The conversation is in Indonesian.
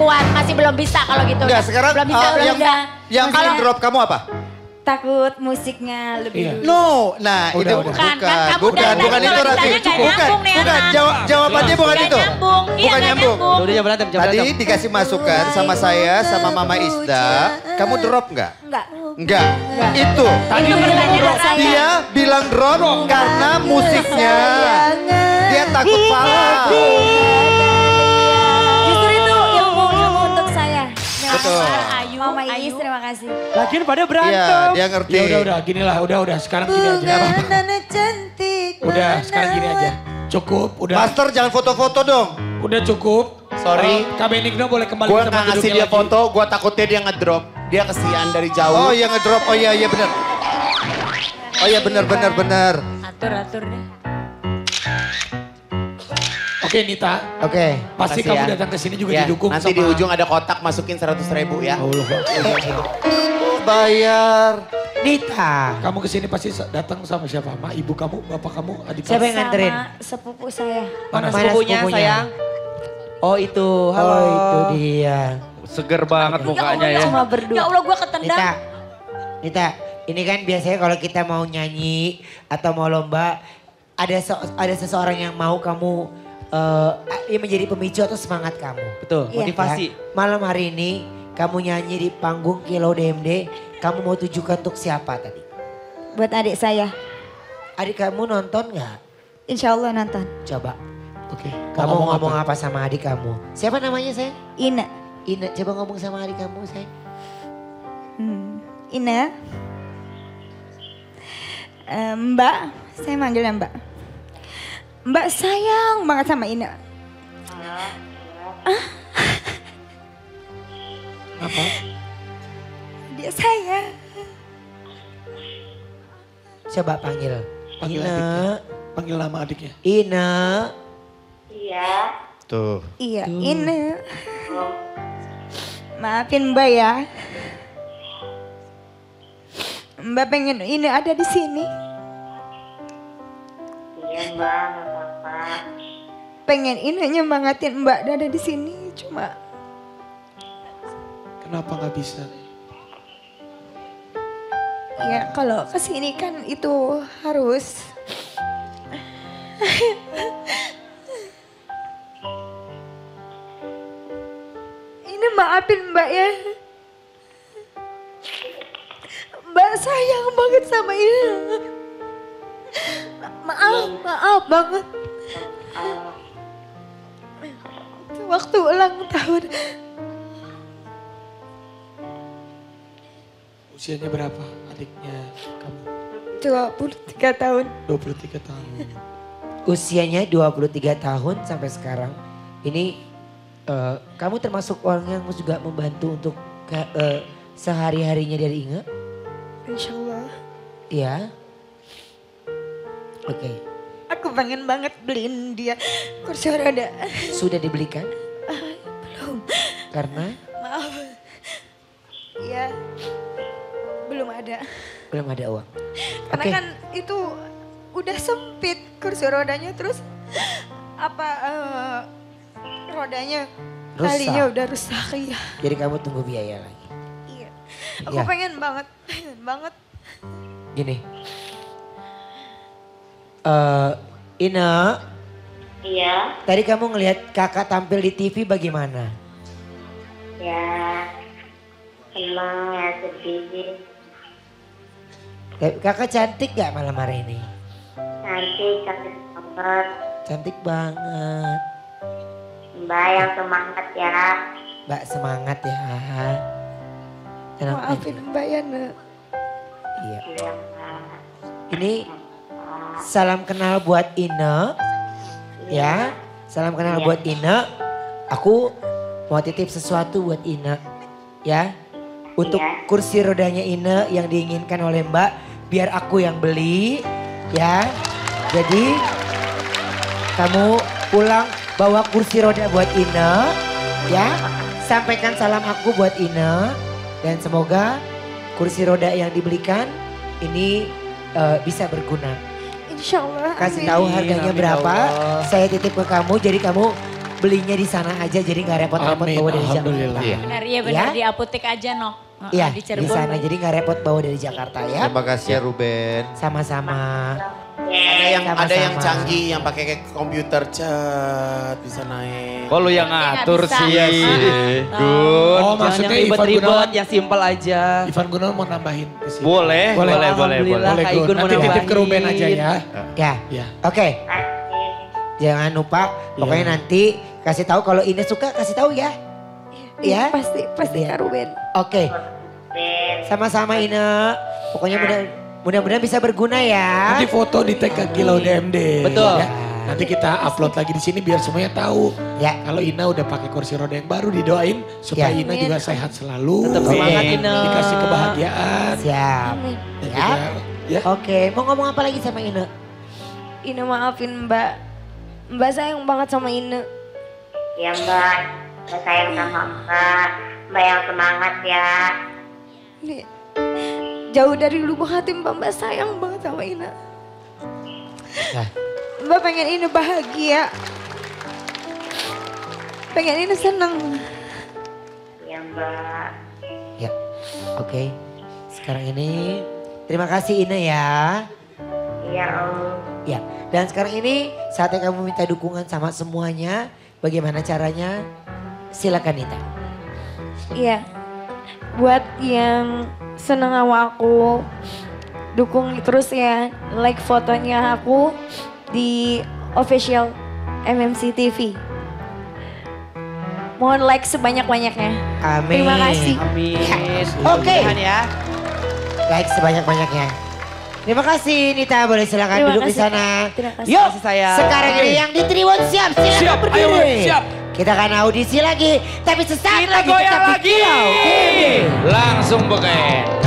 kuat, masih belum bisa kalau gitu. Enggak, sekarang belum bisa, uh, belum yang bisa. yang Kalau bikin drop kamu apa? Takut musiknya lebih Iya. No, nah Udah, itu udah. Bukan, kan kamu bukan, dari bukan tadi itu Rati. nggak Bukan, nih, bukan. Jawab, jawabannya bukan itu. nyambung, iya Bukan nyambung. Udah berantem, Tadi dikasih masukan sama saya, sama Mama Isda. Kamu drop nggak? Enggak. Enggak. Itu. Tadi. Dia bilang drop karena musiknya. Dia takut salah. Ayu, Mama Ayu. Iis terima kasih. Lagian pada Iya, berantem. dia ngerti. Ya udah udah gini lah, udah udah sekarang gini aja. Nana cantik. Udah sekarang gini aja. Cukup, udah. Master jangan foto-foto dong. Udah cukup. Sorry. Eh, Kak Benigno boleh kembali tempat nggak ngasih duduknya dia lagi. foto, gue takutnya dia ngedrop. Dia kesian dari jauh. Oh iya ngedrop. Oh iya iya benar. Oh iya benar benar benar. Atur, atur deh. Oke Nita, Oke. pasti Makasih kamu ya. datang ke sini juga Ya, didukung nanti sama... di ujung ada kotak masukin 100 ribu ya. Allah. Bayar. Nita. Kamu ke sini pasti datang sama siapa? Ma, ibu kamu, bapak kamu, adik Siapa kamu? yang nganterin? Sama sepupu saya. Mana Mana sepupunya? sepupunya? sayang. Oh itu, halo. Oh itu dia. Seger banget mukanya ya. Cuma berdua. Ya Allah gue ketendang. Nita, Nita, ini kan biasanya kalau kita mau nyanyi atau mau lomba, ada se- ada seseorang yang mau kamu eh yang menjadi pemicu atau semangat kamu. Betul, Iya. motivasi. Ya, malam hari ini kamu nyanyi di panggung Kilo DMD, kamu mau tujukan untuk siapa tadi? Buat adik saya. Adik kamu nonton nggak? Insya Allah nonton. Coba. Oke. Kamu mau ngomong apa sama adik kamu? Siapa namanya saya? Ina. Ina, coba ngomong sama adik kamu saya. Hmm. Ina. Eh, mbak, saya manggilnya Mbak. Mbak sayang banget sama Ina. Apa? Dia sayang. Coba panggil. Panggil Ina, adiknya. Panggil nama adiknya. Ina. Tuh. Iya, Ina. Maafin Mbak ya. Mbak pengen Ina ada di sini. Iya mbak. Pengen Ina nyemangatin Mbak ada di sini. Cuma Kenapa nggak bisa? ya kalau ke sini kan itu harus Ini maafin Mbak ya. Mbak sayang banget sama ini. Maaf, maaf banget. Waktu ulang tahun. Usianya berapa adiknya kamu? 23 tahun. 23 tahun. Usianya 23 tahun sampai sekarang. Ini eh, kamu termasuk orang yang juga membantu untuk ke- eh, sehari-harinya dari Inge? Insya Allah. Iya. Oke. Aku pengen banget beliin dia kursi roda. Sudah dibelikan? Belum. Karena Maaf. Iya. Belum ada. belum ada uang. Karena Oke. kan itu udah sempit kursi rodanya terus apa eh, rodanya Rusak. talinya udah rusak ya. Jadi kamu tunggu biaya lagi. Iya. Aku Iya. pengen banget, pengen banget. Gini. Eh Ina, Iya, tadi kamu ngelihat kakak tampil di TV bagaimana? ya. Senang ya sedih. Kakak cantik gak malam hari ini? Nanti cantik banget. Cantik banget. Mbak yang semangat ya. Mbak semangat ya. Tenang. Maafin Mbak ya, Yana. Iya. Iya. Ini salam kenal buat Ina. Ya, salam kenal Iya. buat Ina. Aku mau titip sesuatu buat Ina. Ya, untuk Iya. kursi rodanya Ina yang diinginkan oleh Mbak, biar aku yang beli. Ya, jadi kamu pulang bawa kursi roda buat Ina. Ya, sampaikan salam aku buat Ina. Dan semoga kursi roda yang dibelikan ini eh, bisa berguna. Insya Allah. Kasih tahu harganya amin, berapa, Allah. saya titip ke kamu. Jadi kamu belinya di sana aja jadi nggak repot-repot Amin, bawa dari Jakarta. alhamdulillah. Benar, iya benar. Ya? Di apotek aja, Nok. Heeh, Iya, di di sana jadi nggak repot bawa dari Jakarta ya. Terima kasih ya Ruben. Sama-sama. Ada yang ada Sama-sama. yang canggih yang pakai kayak komputer cat bisa naik. Kok lu yang Iya, ngatur bisa. sih? Iya Gun. Oh, Jangan maksudnya yang Ivan ribet-ribet, Gunawan- yang simpel aja. Ivan Gunawan mau nambahin ke sini. Boleh, boleh, boleh, boleh. Boleh, Kak Gun. Igun mau Nanti titip ke Ruben nambahin. aja ya. Ya. Ya. Oke, Kasih. jangan lupa pokoknya Iya. nanti kasih tahu kalau Ine suka kasih tahu ya. Ya. Pasti, pasti Iya. Kak Ruben. Oke, Ben. sama-sama Ine. Pokoknya mudah mudah-mudahan bisa berguna ya. Nanti foto di tag ke Kilau DMD. Betul. Ya. Nanti kita upload lagi di sini biar semuanya tahu. Ya. Kalau Ina udah pakai kursi roda yang baru didoain supaya Ya. Ina juga sehat selalu. Tetap semangat Ina. Dikasih kebahagiaan. Siap. Ya. ya. Oke, mau ngomong apa lagi sama Ine? Ine maafin Mbak. Mbak sayang banget sama Ine. Ya mbak, Mbak sayang sama mbak. Mbak yang semangat ya. Nih, Jauh dari lubuk hati Mbak, Mbak sayang banget sama Ine. Nah. Mbak pengen Ine bahagia. Pengen Ine senang. Ya mbak. Ya, oke. Sekarang ini terima kasih Ine ya. Iya om. Ya, dan sekarang ini saatnya kamu minta dukungan sama semuanya. Bagaimana caranya? Silakan Nita. Iya. Buat yang senang sama aku, dukung terus ya. Like fotonya aku di official MMC TV. Mohon like sebanyak-banyaknya. Amin. Terima kasih. Amin. Oke. Mudah-mudahan ya. Like sebanyak-banyaknya. Terima kasih Nita, boleh silakan Terima duduk di kasih. sana. Terima kasih. Yuk, Terima kasih, sayang. sekarang ini yang di Triwon siap, silakan Siap, berdiri. ayo, siap. Kita akan audisi lagi, tapi sesaat Kita lagi goyang tetap di lagi. Langsung beken.